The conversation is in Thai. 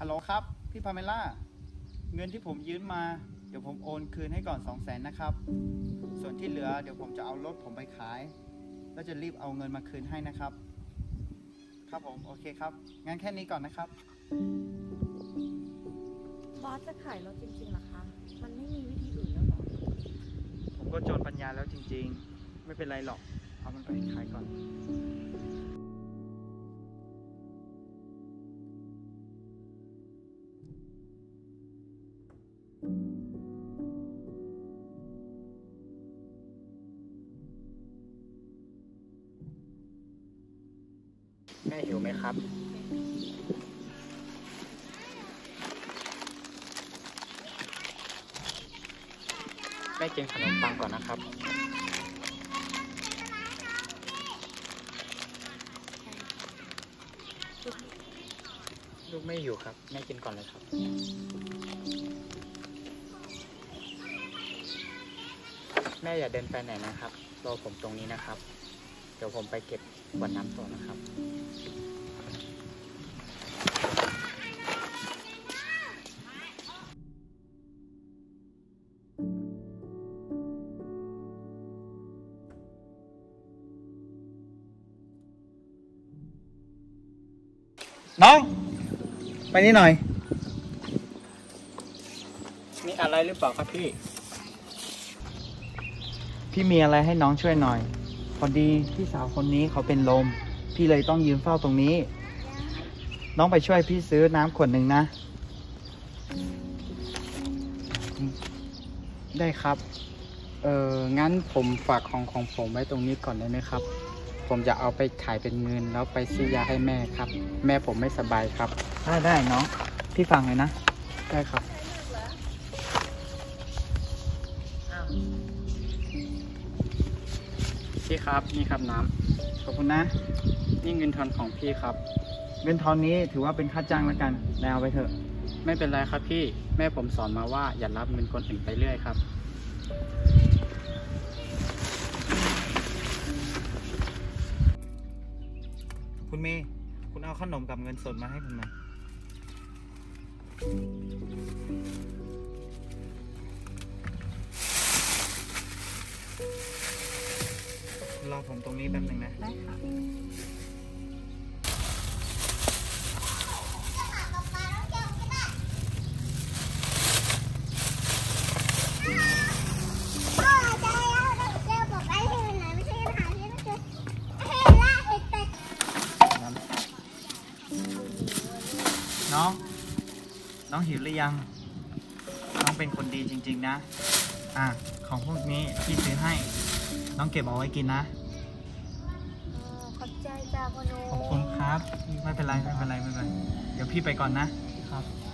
ฮัลโหลครับ พี่พาเมล่า เงินที่ผมยืมมา เดี๋ยวผมโอนคืนให้ก่อน2 0 0แสนนะครับ ส่วนที่เหลือเดี๋ยวผมจะเอารถผมไปขาย แล้วจะรีบเอาเงินมาคืนให้นะครับ ครับผม โอเคครับ งั้นแค่นี้ก่อนนะครับ บอสจะขายรถจริงๆเหรอคะ มันไม่มีวิธีอื่นแล้วเหรอ ผมก็จนปัญญาแล้วจริง ๆ ไม่เป็นไรหรอก เอามันไปขายก่อน แม่หิวไหมครับ แม่กินขนมปังก่อนนะครับ ลูกไม่อยู่ครับ แม่กินก่อนเลยครับแม่อย่าเดินไปไหนนะครับ รอผมตรงนี้นะครับ เดี๋ยวผมไปเก็บขวดน้ำต่อนะครับน้อง ไปนี่หน่อย มีอะไรหรือเปล่าครับพี่ พี่มีอะไรให้น้องช่วยหน่อย พอดีพี่สาวคนนี้เขาเป็นลม พี่เลยต้องยืนเฝ้าตรงนี้ น้องไปช่วยพี่ซื้อน้ำขวดหนึ่งนะ ได้ครับ เอองั้นผมฝากของของผมไว้ตรงนี้ก่อนได้ไหมครับ ผมจะเอาไปขายเป็นเงินแล้วไปซื้อยาให้แม่ครับ แม่ผมไม่สบายครับ ได้ได้น้อง พี่ฟังเลยนะ ได้ครับ พี่ครับนี่ครับน้ำขอบคุณนะ นี่เงินทอนของพี่ครับ เงินทอนนี้ถือว่าเป็นค่าจ้างแล้วกันนายเอาไปเถอะ ไม่เป็นไรครับพี่แม่ผมสอนมาว่าอย่ารับเงินคนอื่นไปเรื่อยครับ คุณเมย์คุณเอาขนมกับเงินสดมาให้ผมหน่อย รอผมตรงนี้แป๊บหนึ่งนะ ได้ค่ะน้อง น้องหิวหรือยัง น้องเป็นคนดีจริง ๆ นะ อะ ของพวกนี้พี่ซื้อให้ น้องเก็บเอาไว้กินนะ จจ้าพ่อหนูขอบคุณครับ ไม่เป็นไรไม่เป็นไรไม่เป็นไร เดี๋ยวพี่ไปก่อนนะครับค